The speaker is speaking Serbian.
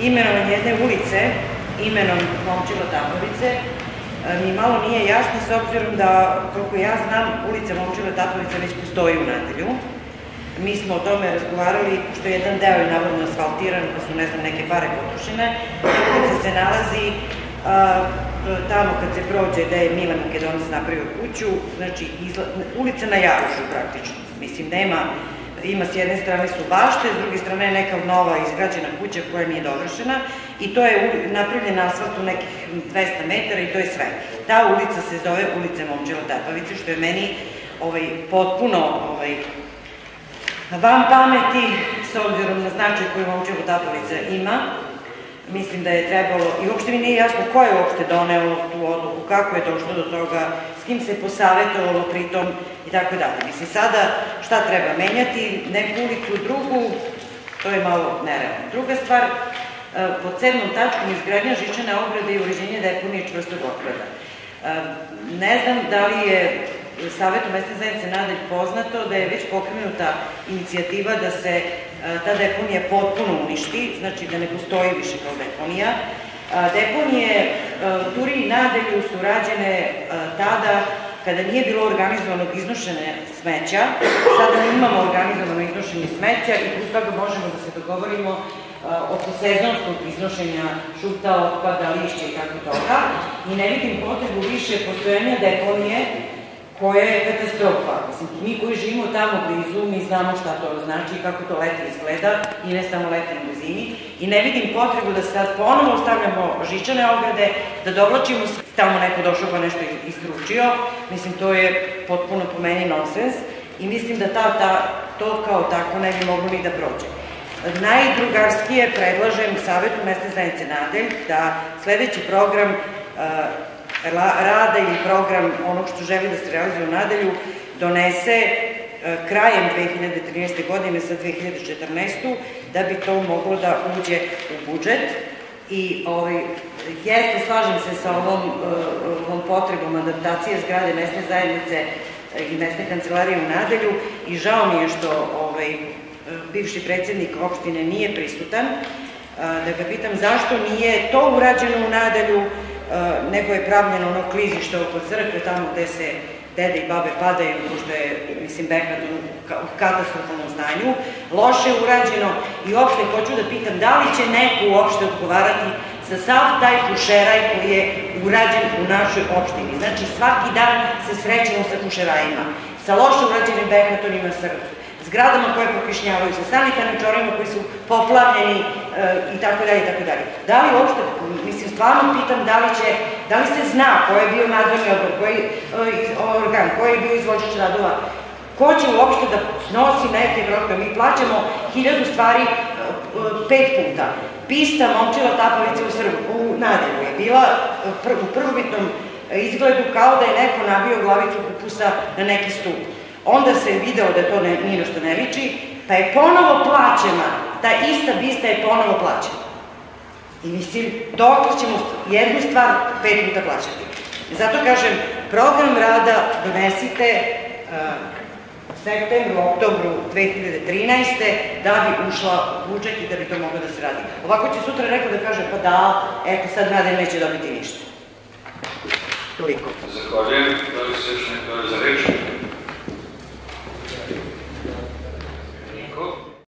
imenovanje jedne ulice imenom Momčilo Tapovice e, mi malo nije jasno s obzirom da, koliko ja znam, ulica Momčilo Tapovice već postoji u nadelju. Mi smo o tome razgovarali, što jedan deo je navodno asfaltiran, pa su, ne znam, neke pare potušene. Ulica se nalazi a, tamo kad se prođe da je Milan Makedonac napravio kuću, znači ulica na Jarušu praktično. Mislim, nema ima s jedne strane su bašte, s druge strane je neka nova izgrađena kuća koja nije dovršena i to je napravljen asfalt u nekih 200 metara i to je sve. Ta ulica se zove ulica Momčela Tapavice, što je meni ovaj, potpuno ovaj, van pameti, s obzirom na značaj koju Momčelo Tapavica ima, mislim da je trebalo, i uopšte mi nije jasno ko je uopšte doneo tu odluku, kako je došlo do toga, kim se posavetovalo pritom i tako dalje. Mislim, sada šta treba menjati, neku ulicu drugu, to je malo nerealno. Druga stvar, e, pod sedmom tačkom izgradnja žičane ograde i uređenje deponije čvrstog otpada. E, ne znam da li je Savetu mesne zajednice nadalj poznato da je već pokrenuta inicijativa da se ta deponija potpuno uništi, znači da ne postoji više kao deponija. Deponije Turi i Nadelju su rađene tada kada nije bilo organizovanog iznošene smeća, sada imamo organizovano iznošenje smeća i plus toga možemo da se dogovorimo oko sezonskog iznošenja šuta, otpada, lišća i tako toga. I ne vidim potrebu više postojanja deponije koja je katastrofa. Mislim, mi koji živimo tamo blizu, mi znamo šta to znači i kako to leti izgleda i ne samo leti na zimi i ne vidim potrebu da sad ponovo stavljamo žičane ograde, da dovlačimo tamo neko došao pa nešto istručio, mislim to je potpuno po meni nonsens i mislim da ta, ta, to kao tako ne bi moglo ni da prođe. Najdrugarskije predlažem Savetu mesne zajednice Nadelj da sledeći program uh, rada ili program onog što želi da se realizuje u nadelju donese e, krajem 2013. godine za 2014. da bi to moglo da uđe u budžet i ovaj, jeste, slažem se sa ovom, e, ovom potrebom adaptacije zgrade mesne zajednice i mesne kancelarije u Nadelju i žao mi je što ovaj, bivši predsednik opštine nije prisutan, da ga pitam zašto nije to urađeno u Nadelju, nego je pravljeno ono klizište oko crkve, tamo gde se dede i babe padaju, pošto je, mislim, Behrad u katastrofalnom znanju, loše urađeno i uopšte hoću da pitam da li će neko uopšte odgovarati za sav taj kušeraj koji je urađen u našoj opštini. Znači, svaki dan se srećemo sa kušerajima, sa loše urađenim Behratonima sa zgradama koje prokišnjavaju, sa sanitarnim čorima koji su poplavljeni e, i tako dalje i tako dalje. Da li uopšte, mislim, stvarno pitam da li će, da li se zna ko je bio nadzorni odbor, koji e, organ, koji je bio izvođač radova, ko će uopšte da snosi neke troškove. Mi plaćamo hiljadu stvari e, pet puta. Pista Momčila Tapovica u Srbu, u Nadelju je bila u prvobitnom izgledu kao da je neko nabio glavicu kupusa na neki stup. Onda se video da to ne, nije što ne liči, pa je ponovo plaćena, ta ista bista je ponovo plaćena. I mislim, dok ćemo jednu stvar pet puta plaćati. Zato kažem, program rada donesite uh, septembru, oktobru 2013. da bi ušla u budžet i da bi to moglo da se radi. Ovako će sutra neko da kaže, pa da, eto sad rade neće dobiti ništa. Toliko. Zahvaljujem. Da li se još neko za reč?